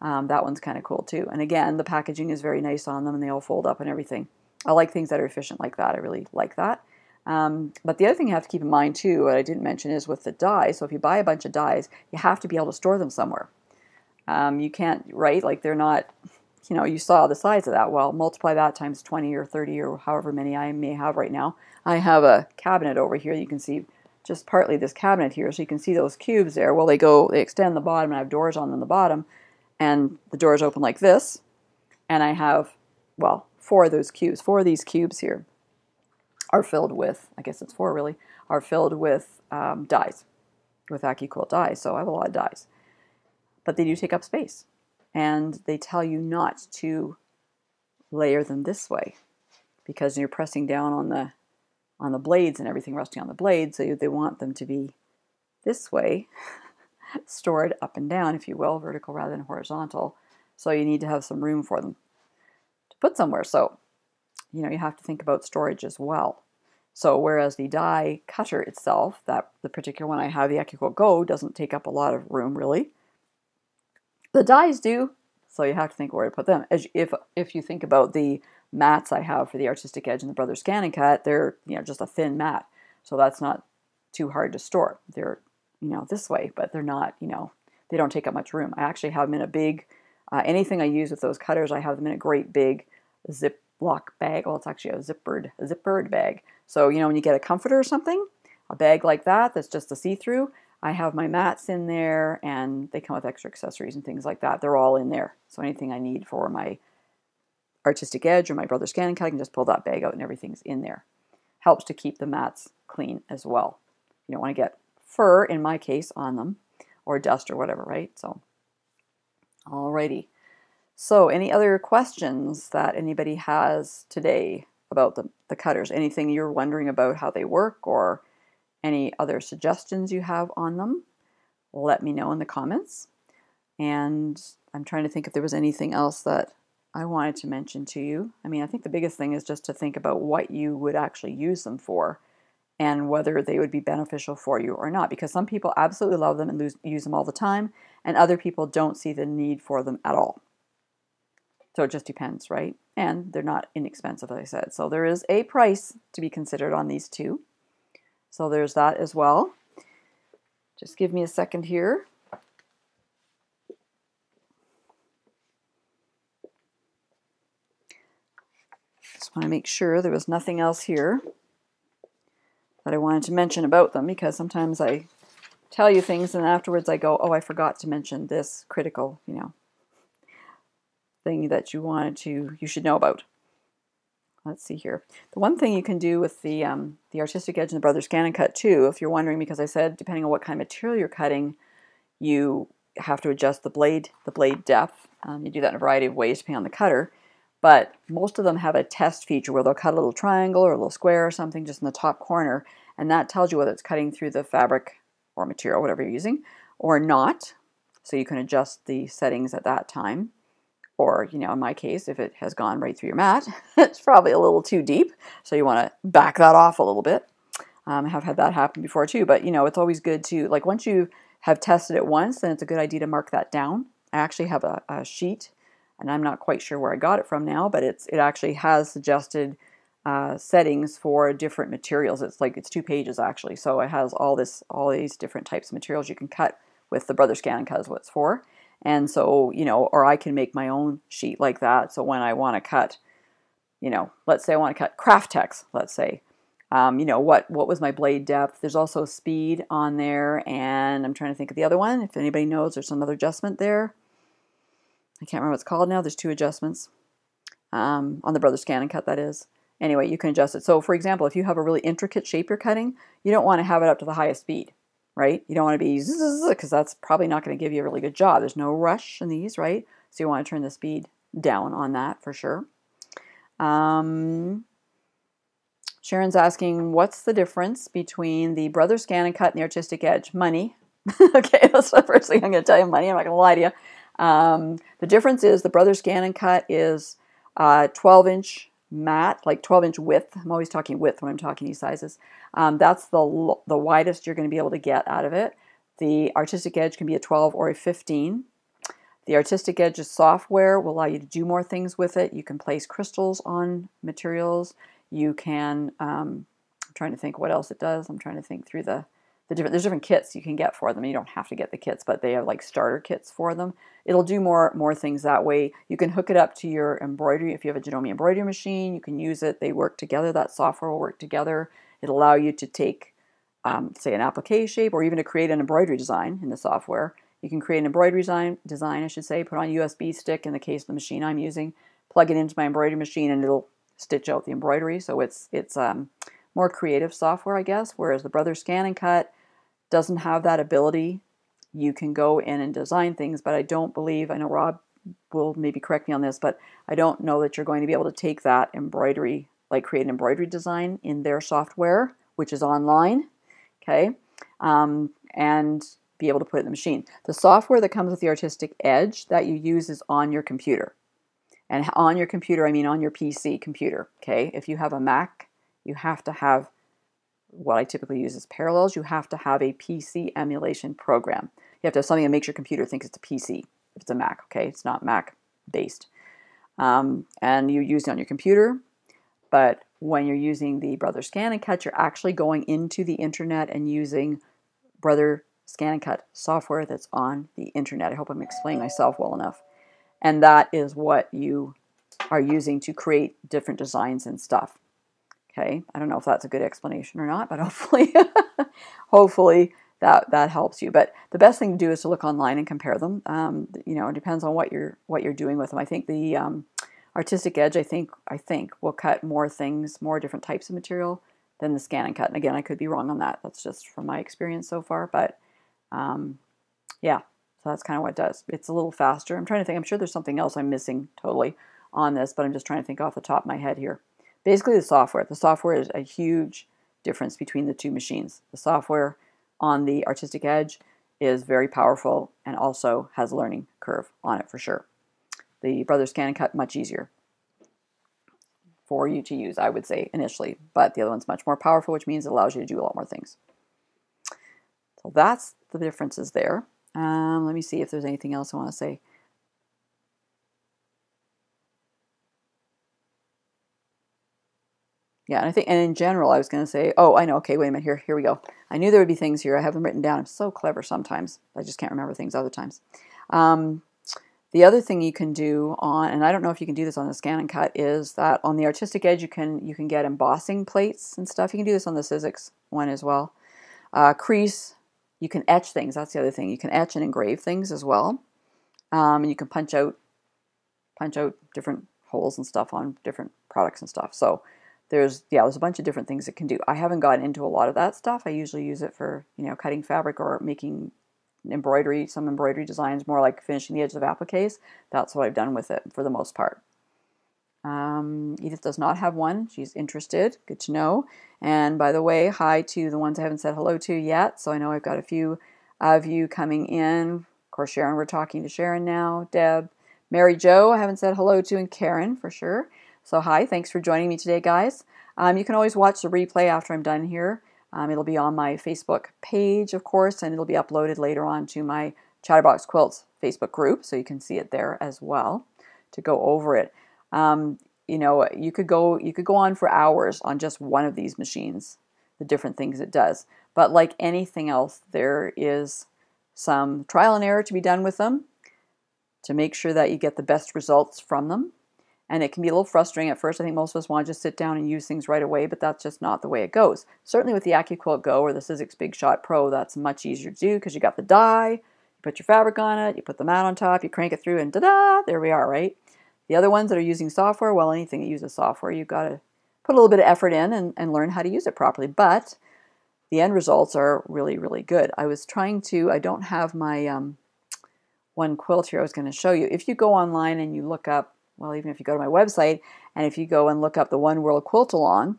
Um, that one's kind of cool too. And again, the packaging is very nice on them, and they all fold up and everything. I like things that are efficient like that. I really like that. Um, but the other thing you have to keep in mind too, what I didn't mention, is with the dies. So if you buy a bunch of dies, you have to be able to store them somewhere. Um, you can't, right? Like they're not, you know, you saw the size of that. Well, multiply that times 20 or 30 or however many I may have right now. I have a cabinet over here. You can see just partly this cabinet here. So you can see those cubes there. Well, they go, they extend the bottom and I have doors on them the bottom and the doors open like this. And I have, well, four of those cubes. Four of these cubes here are filled with, I guess it's four really, are filled with um, dies, with AccuQuilt dies. So I have a lot of dies. But they do take up space. And they tell you not to layer them this way because you're pressing down on the on the blades and everything resting on the blades. So they want them to be this way, stored up and down, if you will, vertical rather than horizontal. So you need to have some room for them to put somewhere. So, you know, you have to think about storage as well. So whereas the die cutter itself, that the particular one I have, the AccuQuilt Go, doesn't take up a lot of room really. The dies do, so you have to think where to put them. As if if you think about the mats I have for the Artistic Edge and the brother Brothers Cut—they're you know just a thin mat, so that's not too hard to store. They're you know this way, but they're not you know they don't take up much room. I actually have them in a big uh, anything I use with those cutters. I have them in a great big Ziploc bag. Well, it's actually a zippered zippered bag. So you know when you get a comforter or something, a bag like that that's just a see-through. I have my mats in there, and they come with extra accessories and things like that. They're all in there. So anything I need for my Artistic Edge or my Brothers ScanNCut, I can just pull that bag out and everything's in there. Helps to keep the mats clean as well. You don't want to get fur, in my case, on them or dust or whatever, right? So, alrighty. So, any other questions that anybody has today about the, the cutters? Anything you're wondering about how they work or any other suggestions you have on them? Let me know in the comments. And I'm trying to think if there was anything else that I wanted to mention to you. I mean, I think the biggest thing is just to think about what you would actually use them for and whether they would be beneficial for you or not. Because some people absolutely love them and use them all the time, and other people don't see the need for them at all. So it just depends, right? And they're not inexpensive, as I said. So there is a price to be considered on these two. So there's that as well. Just give me a second here. Just want to make sure there was nothing else here that I wanted to mention about them because sometimes I tell you things and afterwards I go, oh, I forgot to mention this critical, you know, thing that you wanted to, you should know about. Let's see here. The one thing you can do with the um, the Artistic Edge and the Brothers Cut too, if you're wondering, because I said depending on what kind of material you're cutting, you have to adjust the blade the blade depth. Um, you do that in a variety of ways depending on the cutter but most of them have a test feature where they'll cut a little triangle or a little square or something just in the top corner, and that tells you whether it's cutting through the fabric or material, whatever you're using, or not. So you can adjust the settings at that time. Or, you know, in my case, if it has gone right through your mat, it's probably a little too deep. So you want to back that off a little bit. Um, I have had that happen before too, but you know, it's always good to, like, once you have tested it once, then it's a good idea to mark that down. I actually have a, a sheet and I'm not quite sure where I got it from now, but it's it actually has suggested uh, settings for different materials. It's like it's two pages actually, so it has all this all these different types of materials you can cut with the Brother Scan is what it's for. And so you know, or I can make my own sheet like that. So when I want to cut, you know, let's say I want to cut Kraft-Tex, let's say. Um, you know what what was my blade depth there's also speed on there and i'm trying to think of the other one if anybody knows there's another adjustment there i can't remember what it's called now there's two adjustments um, on the brother scan and cut that is Anyway, you can adjust it. So for example, if you have a really intricate shape you're cutting, you don't want to have it up to the highest speed, right? You don't want to be because that's probably not going to give you a really good job. There's no rush in these, right? So you want to turn the speed down on that for sure. Um, Sharon's asking, what's the difference between the Brother Scan and Cut and the Artistic Edge? Money. okay, that's the first thing I'm going to tell you. Money. I'm not going to lie to you. Um, the difference is the Brother Scan and Cut is uh, 12 inch mat, like 12 inch width. I'm always talking width when I'm talking these sizes. Um, that's the, the widest you're going to be able to get out of it. The Artistic Edge can be a 12 or a 15. The Artistic Edge is software will allow you to do more things with it. You can place crystals on materials. You can, um, I'm trying to think what else it does. I'm trying to think through the the different there's different kits you can get for them. You don't have to get the kits, but they have like starter kits for them. It'll do more more things that way. You can hook it up to your embroidery if you have a Janome embroidery machine. You can use it. They work together. That software will work together. It'll allow you to take, um, say, an applique shape or even to create an embroidery design in the software. You can create an embroidery design, design I should say, put on a USB stick in the case of the machine I'm using, plug it into my embroidery machine, and it'll stitch out the embroidery. So it's it's um, more creative software, I guess. Whereas the Brother Scan and Cut doesn't have that ability, you can go in and design things, but I don't believe, I know Rob will maybe correct me on this, but I don't know that you're going to be able to take that embroidery, like create an embroidery design in their software, which is online, okay, um, and be able to put it in the machine. The software that comes with the Artistic Edge that you use is on your computer. And on your computer, I mean on your PC computer, okay? If you have a Mac, you have to have what I typically use is Parallels, you have to have a PC emulation program. You have to have something that makes your computer think it's a PC. If it's a Mac, okay, it's not Mac based. Um, and you use it on your computer, but when you're using the Brother Scan and Cut, you're actually going into the internet and using Brother Scan and Cut software that's on the internet. I hope I'm explaining myself well enough. And that is what you are using to create different designs and stuff. Okay, I don't know if that's a good explanation or not, but hopefully, hopefully that that helps you. But the best thing to do is to look online and compare them. Um, you know, it depends on what you're what you're doing with them. I think the um, artistic edge, I think, I think will cut more things, more different types of material than the scan and cut. And again, I could be wrong on that. That's just from my experience so far. But um, yeah, so that's kind of what it does. It's a little faster. I'm trying to think. I'm sure there's something else I'm missing totally on this, but I'm just trying to think off the top of my head here basically the software. The software is a huge difference between the two machines. The software on the Artistic Edge is very powerful and also has a learning curve on it for sure. The Brothers Scan and Cut much easier for you to use, I would say initially, but the other one's much more powerful, which means it allows you to do a lot more things. So that's the differences there. Um, let me see if there's anything else I want to say. Yeah, and I think, and in general, I was going to say, oh, I know. Okay, wait a minute. Here, here we go. I knew there would be things here. I have them written down. I'm so clever sometimes. I just can't remember things other times. Um, the other thing you can do on, and I don't know if you can do this on the scan and cut, is that on the artistic edge you can you can get embossing plates and stuff. You can do this on the Sizzix one as well. Uh, crease, you can etch things. That's the other thing. You can etch and engrave things as well, um, and you can punch out punch out different holes and stuff on different products and stuff. So there's yeah there's a bunch of different things it can do. I haven't gotten into a lot of that stuff. I usually use it for you know cutting fabric or making embroidery some embroidery designs more like finishing the edges of appliques that's what i've done with it for the most part. Um, edith does not have one. She's interested. Good to know. And by the way hi to the ones i haven't said hello to yet. So i know i've got a few of you coming in. Of course sharon we're talking to sharon now. Deb mary joe i haven't said hello to and karen for sure so, hi, thanks for joining me today, guys. Um, you can always watch the replay after I'm done here. Um, it'll be on my Facebook page, of course, and it'll be uploaded later on to my Chatterbox Quilts Facebook group, so you can see it there as well to go over it. Um, you know, you could go you could go on for hours on just one of these machines, the different things it does. But like anything else, there is some trial and error to be done with them to make sure that you get the best results from them. And it can be a little frustrating at first. I think most of us want to just sit down and use things right away, but that's just not the way it goes. Certainly with the AccuQuilt Go or the Sizzix Big Shot Pro, that's much easier to do because you got the die, you put your fabric on it, you put the mat on top, you crank it through, and da-da, there we are, right? The other ones that are using software, well, anything that uses software, you've got to put a little bit of effort in and, and learn how to use it properly. But the end results are really, really good. I was trying to, I don't have my um, one quilt here I was going to show you. If you go online and you look up, well, even if you go to my website, and if you go and look up the One World Quilt Along,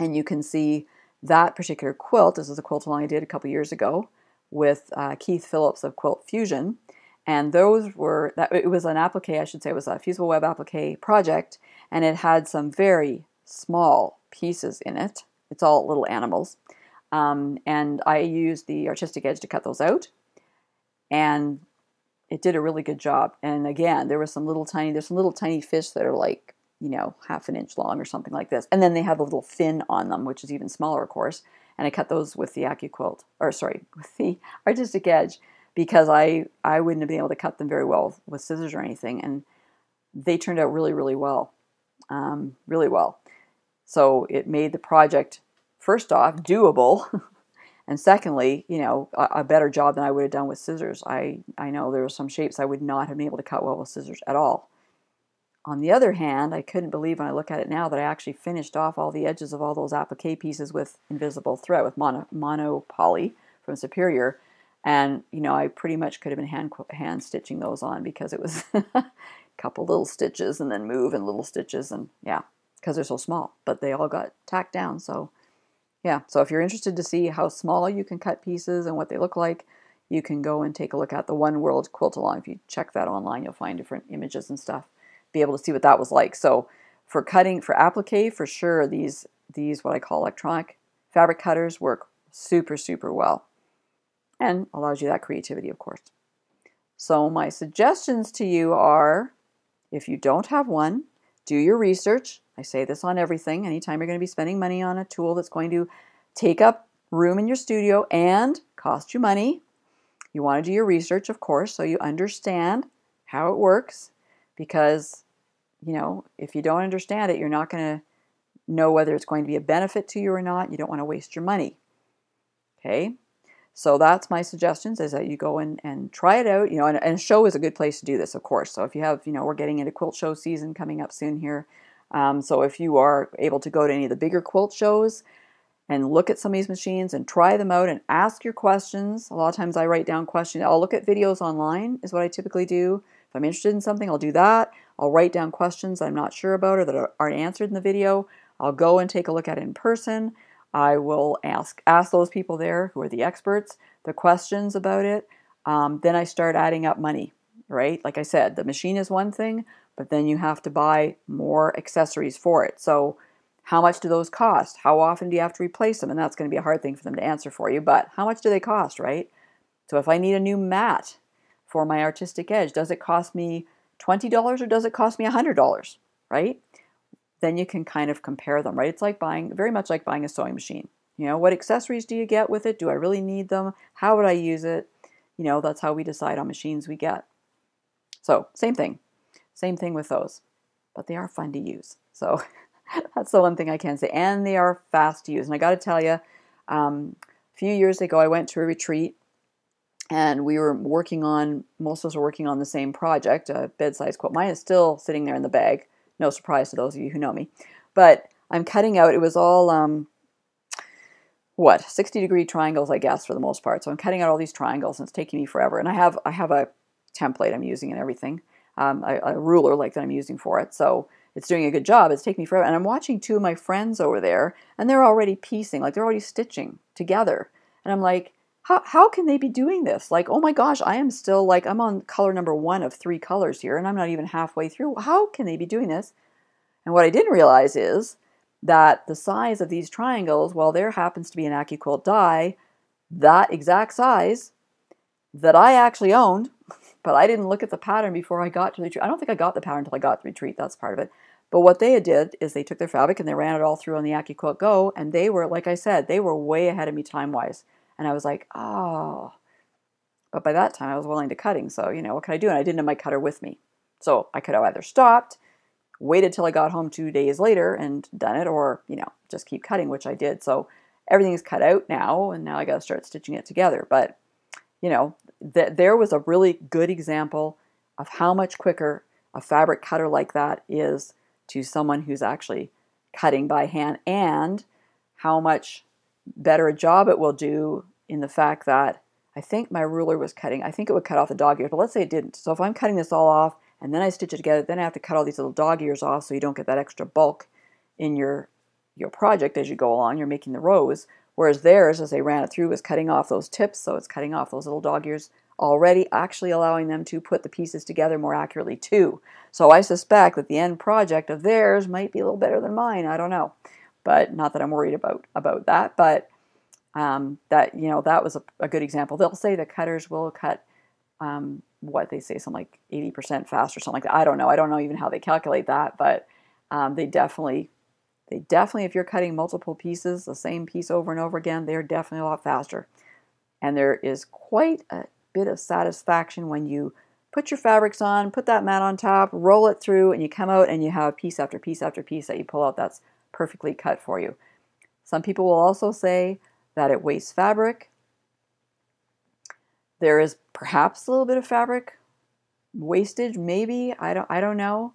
and you can see that particular quilt, this is a quilt along I did a couple years ago with uh, Keith Phillips of Quilt Fusion. And those were, that it was an applique, I should say, it was a fusible web applique project, and it had some very small pieces in it. It's all little animals. Um, and I used the artistic edge to cut those out. And it did a really good job. And again, there was some little tiny, there's some little tiny fish that are like, you know, half an inch long or something like this. And then they have a little fin on them, which is even smaller, of course. And I cut those with the AccuQuilt, or sorry, with the artistic edge, because I, I wouldn't have been able to cut them very well with scissors or anything. And they turned out really, really well. Um, really well. So it made the project first off, doable. and secondly, you know, a, a, better job than I would have done with scissors. I, I know there were some shapes I would not have been able to cut well with scissors at all. On the other hand, I couldn't believe when I look at it now that I actually finished off all the edges of all those applique pieces with invisible thread, with mono, mono poly from Superior. And, you know, I pretty much could have been hand, hand stitching those on because it was a couple little stitches and then move and little stitches. And yeah, because they're so small, but they all got tacked down. So yeah, so if you're interested to see how small you can cut pieces and what they look like, you can go and take a look at the One World Quilt Along. If you check that online, you'll find different images and stuff. Be able to see what that was like. So for cutting, for applique, for sure, these, these what I call electronic fabric cutters work super, super well. And allows you that creativity, of course. So my suggestions to you are, if you don't have one, do your research. I say this on everything. Anytime you're going to be spending money on a tool that's going to take up room in your studio and cost you money, you want to do your research, of course, so you understand how it works. Because, you know, if you don't understand it, you're not going to know whether it's going to be a benefit to you or not. You don't want to waste your money. Okay? So that's my suggestions is that you go and, and try it out, you know, and, and show is a good place to do this, of course. So if you have, you know, we're getting into quilt show season coming up soon here. Um, so if you are able to go to any of the bigger quilt shows and look at some of these machines and try them out and ask your questions. A lot of times I write down questions. I'll look at videos online is what I typically do. If I'm interested in something, I'll do that. I'll write down questions I'm not sure about or that aren't answered in the video. I'll go and take a look at it in person. I will ask ask those people there who are the experts the questions about it. Um, then I start adding up money, right? Like I said, the machine is one thing, but then you have to buy more accessories for it. So how much do those cost? How often do you have to replace them? And that's going to be a hard thing for them to answer for you, but how much do they cost, right? So if I need a new mat for my artistic edge, does it cost me $20 or does it cost me $100, right? then you can kind of compare them, right? It's like buying, very much like buying a sewing machine. You know, what accessories do you get with it? Do I really need them? How would I use it? You know, that's how we decide on machines we get. So, same thing. Same thing with those. But they are fun to use. So, that's the one thing I can say. And they are fast to use. And I got to tell you, um, a few years ago, I went to a retreat and we were working on, most of us were working on the same project, a bed size quilt. Mine is still sitting there in the bag. No surprise to those of you who know me. But I'm cutting out, it was all, um, what, 60 degree triangles, I guess, for the most part. So I'm cutting out all these triangles and it's taking me forever. And I have, I have a template I'm using and everything, um, a, a ruler like that I'm using for it. So it's doing a good job. It's taking me forever. And I'm watching two of my friends over there and they're already piecing, like they're already stitching together. And I'm like, how, how can they be doing this? Like, oh my gosh, I am still like, I'm on color number one of three colors here, and I'm not even halfway through. How can they be doing this? And what I didn't realize is that the size of these triangles, while there happens to be an AccuQuilt die, that exact size that I actually owned, but I didn't look at the pattern before I got to the retreat. I don't think I got the pattern until I got to the retreat. That's part of it. But what they did is they took their fabric and they ran it all through on the AccuQuilt Go, and they were, like I said, they were way ahead of me time wise. And I was like, oh. But by that time, I was willing to cutting. So, you know, what can I do? And I didn't have my cutter with me. So I could have either stopped, waited till I got home two days later and done it, or, you know, just keep cutting, which I did. So everything's cut out now, and now I got to start stitching it together. But, you know, th- there was a really good example of how much quicker a fabric cutter like that is to someone who's actually cutting by hand and how much better a job it will do in the fact that I think my ruler was cutting, I think it would cut off the dog ears, but let's say it didn't. So if I'm cutting this all off and then I stitch it together, then I have to cut all these little dog ears off so you don't get that extra bulk in your your project as you go along. You're making the rows. Whereas theirs, as they ran it through, was cutting off those tips, so it's cutting off those little dog ears already, actually allowing them to put the pieces together more accurately too. So I suspect that the end project of theirs might be a little better than mine. I don't know, but not that I'm worried about about that. But um, that you know that was a, a, good example. They'll say the cutters will cut um, what they say, something like 80% faster, something like that. I don't know. I don't know even how they calculate that, but um, they definitely they definitely, if you're cutting multiple pieces, the same piece over and over again, they're definitely a lot faster. And there is quite a bit of satisfaction when you put your fabrics on, put that mat on top, roll it through, and you come out and you have piece after piece after piece that you pull out that's perfectly cut for you. Some people will also say that it wastes fabric. There is perhaps a little bit of fabric wastage, maybe. I don't I don't know.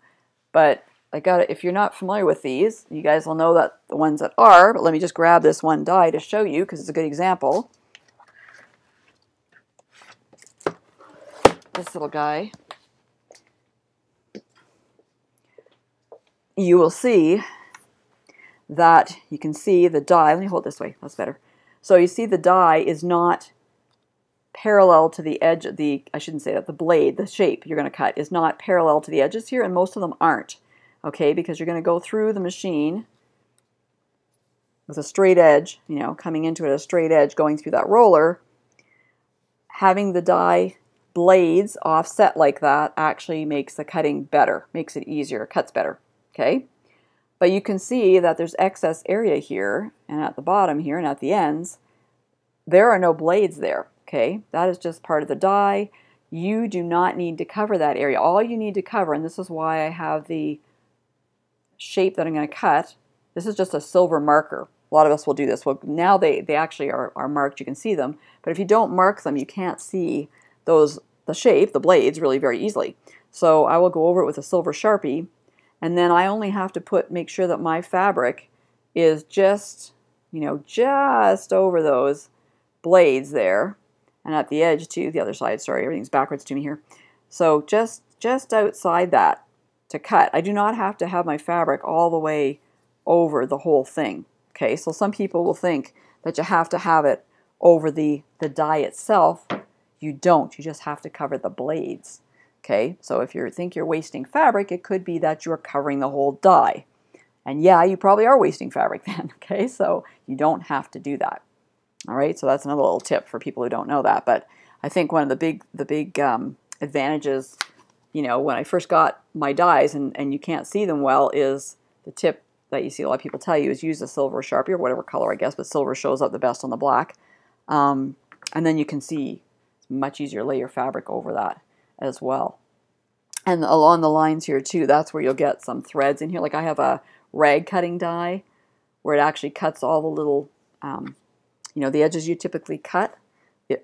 But I got it. If you're not familiar with these, you guys will know that the ones that are, but let me just grab this one die to show you because it's a good example. This little guy. You will see that you can see the die. Let me hold this way. That's better. So you see the die is not parallel to the edge of the, I shouldn't say that, the blade, the shape you're going to cut is not parallel to the edges here, and most of them aren't okay, because you're going to go through the machine with a straight edge, you know, coming into it a straight edge, going through that roller, having the die blades offset like that actually makes the cutting better, makes it easier, cuts better, okay? But you can see that there's excess area here, and at the bottom here, and at the ends, there are no blades there, okay? That is just part of the die. You do not need to cover that area. All you need to cover, and this is why I have the shape that I'm going to cut, this is just a silver marker. A lot of us will do this. Well, now they, they actually are, are marked. You can see them. But if you don't mark them, you can't see those the shape, the blades, really very easily. So I will go over it with a silver Sharpie. And then I only have to put make sure that my fabric is just, you know, just over those blades there. And at the edge too, the other side, sorry, everything's backwards to me here. So just just outside that to cut. I do not have to have my fabric all the way over the whole thing. Okay, so some people will think that you have to have it over the, the die itself. You don't, you just have to cover the blades. Okay, so if you think you're wasting fabric, it could be that you're covering the whole die. And yeah, you probably are wasting fabric then, okay? So you don't have to do that. All right, so that's another little tip for people who don't know that. But I think one of the big the big um, advantages you know, when I first got my dies and, and you can't see them well is the tip that you see a lot of people tell you is use a silver Sharpie or whatever color, I guess, but silver shows up the best on the black. Um, and then you can see much easier lay your fabric over that as well. And along the lines here too, that's where you'll get some threads in here. Like I have a rag cutting die where it actually cuts all the little, um, you know, the edges you typically cut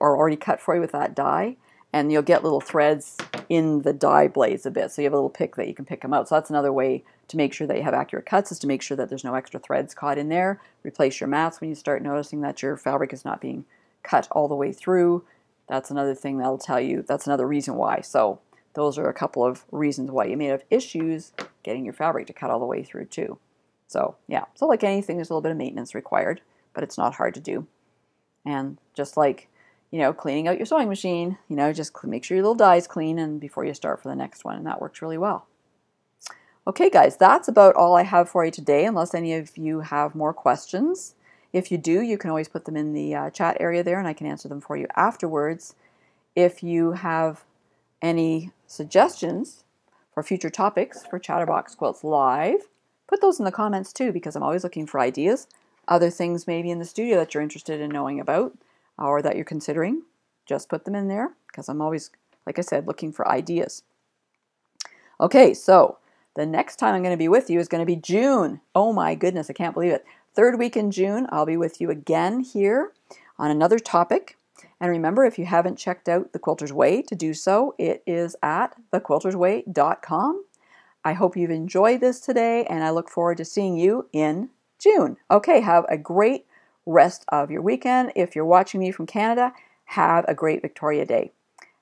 are already cut for you with that die and you'll get little threads in the die blades a bit. So you have a little pick that you can pick them out. So that's another way to make sure that you have accurate cuts is to make sure that there's no extra threads caught in there. Replace your mats when you start noticing that your fabric is not being cut all the way through. That's another thing that'll tell you, that's another reason why. So those are a couple of reasons why you may have issues getting your fabric to cut all the way through too. So yeah, so like anything, there's a little bit of maintenance required, but it's not hard to do. And just like you know, cleaning out your sewing machine. You know, just make sure your little die is clean and before you start for the next one, and that works really well. Okay, guys, that's about all I have for you today, unless any of you have more questions. If you do, you can always put them in the uh, chat area there, and I can answer them for you afterwards. If you have any suggestions for future topics for Chatterbox Quilts Live, put those in the comments too because I'm always looking for ideas. Other things maybe in the studio that you're interested in knowing about or that you're considering, just put them in there because I'm always, like I said, looking for ideas. Okay, so the next time I'm going to be with you is going to be June. Oh my goodness, I can't believe it. Third week in June, I'll be with you again here on another topic. And remember, if you haven't checked out The Quilter's Way, to do so, it is at thequiltersway.com. I hope you've enjoyed this today, and I look forward to seeing you in June. Okay, have a great rest of your weekend. If you're watching me from Canada, have a great Victoria Day.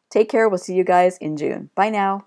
Take care. We'll see you guys in June. Bye now.